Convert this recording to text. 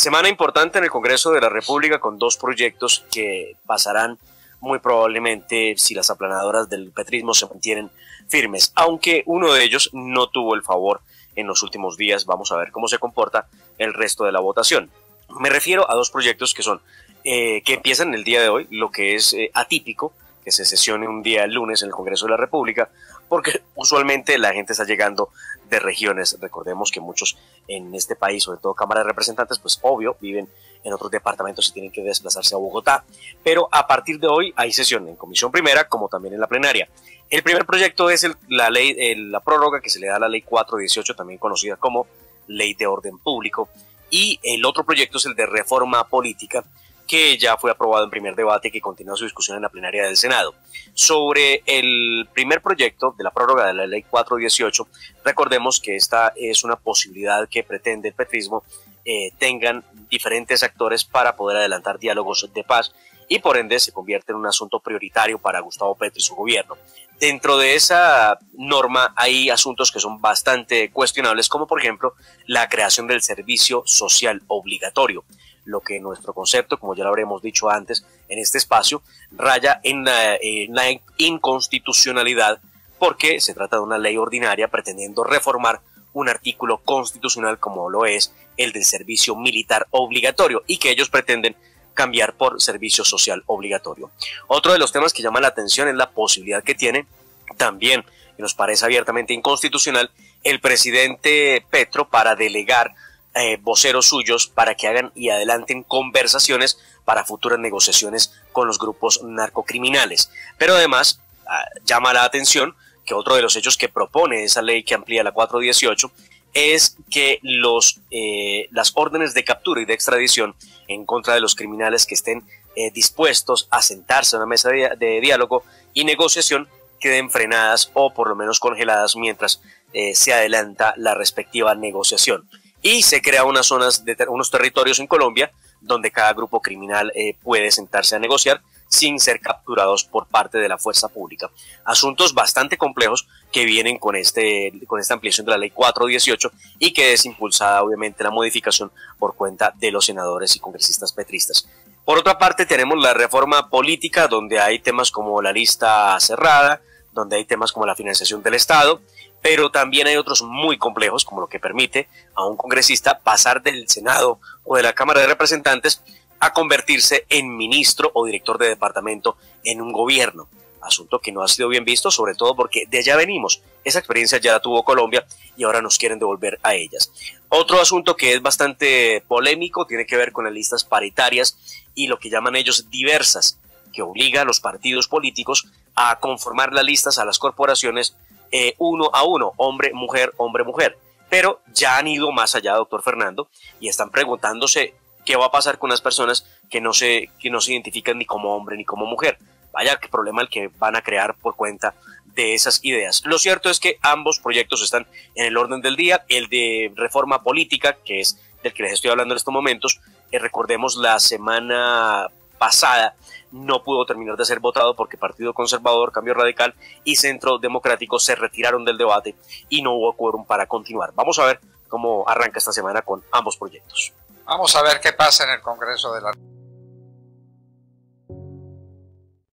Semana importante en el Congreso de la República con dos proyectos que pasarán muy probablemente si las aplanadoras del petrismo se mantienen firmes, aunque uno de ellos no tuvo el favor en los últimos días. Vamos a ver cómo se comporta el resto de la votación. Me refiero a dos proyectos que son eh, que empiezan el día de hoy, lo que es eh, atípico, que se sesione un día el lunes en el Congreso de la República, porque usualmente la gente está llegando de regiones. Recordemos que muchos en este país, sobre todo Cámara de Representantes, pues obvio, viven en otros departamentos y tienen que desplazarse a Bogotá. Pero a partir de hoy hay sesión en comisión primera como también en la plenaria. El primer proyecto es la ley, la prórroga que se le da a la ley 418, también conocida como ley de orden público. Y el otro proyecto es el de reforma política, que ya fue aprobado en primer debate y que continúa su discusión en la plenaria del Senado. Sobre el primer proyecto de la prórroga de la ley 418, recordemos que esta es una posibilidad que pretende el petrismo eh, tengan diferentes actores para poder adelantar diálogos de paz y por ende se convierte en un asunto prioritario para Gustavo Petro y su gobierno. Dentro de esa norma hay asuntos que son bastante cuestionables, como por ejemplo la creación del servicio social obligatorio lo que nuestro concepto, como ya lo habremos dicho antes en este espacio, raya en la, inconstitucionalidad porque se trata de una ley ordinaria pretendiendo reformar un artículo constitucional como lo es el del servicio militar obligatorio y que ellos pretenden cambiar por servicio social obligatorio. Otro de los temas que llama la atención es la posibilidad que tiene también, y nos parece abiertamente inconstitucional, el presidente Petro para delegar eh, voceros suyos para que hagan y adelanten conversaciones para futuras negociaciones con los grupos narcocriminales. Pero además ah, llama la atención que otro de los hechos que propone esa ley que amplía la 418 es que los, eh, las órdenes de captura y de extradición en contra de los criminales que estén eh, dispuestos a sentarse a una mesa de, diálogo y negociación queden frenadas o por lo menos congeladas mientras se adelanta la respectiva negociación y se crea unas zonas, de unos territorios en Colombia donde cada grupo criminal eh, puede sentarse a negociar sin ser capturados por parte de la fuerza pública. Asuntos bastante complejos que vienen con, este, con esta ampliación de la ley 418 y que es impulsada obviamente la modificación por cuenta de los senadores y congresistas petristas. Por otra parte tenemos la reforma política donde hay temas como la lista cerrada, donde hay temas como la financiación del Estado pero también hay otros muy complejos, como lo que permite a un congresista pasar del Senado o de la Cámara de Representantes a convertirse en ministro o director de departamento en un gobierno. Asunto que no ha sido bien visto, sobre todo porque de allá venimos. Esa experiencia ya la tuvo Colombia y ahora nos quieren devolver a ellas. Otro asunto que es bastante polémico tiene que ver con las listas paritarias y lo que llaman ellos diversas, que obliga a los partidos políticos a conformar las listas a las corporaciones eh, uno a uno, hombre, mujer, hombre, mujer. Pero ya han ido más allá, doctor Fernando, y están preguntándose qué va a pasar con las personas que no se, que no se identifican ni como hombre ni como mujer. Vaya qué problema el que van a crear por cuenta de esas ideas. Lo cierto es que ambos proyectos están en el orden del día. El de reforma política, que es del que les estoy hablando en estos momentos, eh, recordemos la semana pasada no pudo terminar de ser votado porque Partido Conservador, Cambio Radical y Centro Democrático se retiraron del debate y no hubo quórum para continuar. Vamos a ver cómo arranca esta semana con ambos proyectos. Vamos a ver qué pasa en el Congreso de la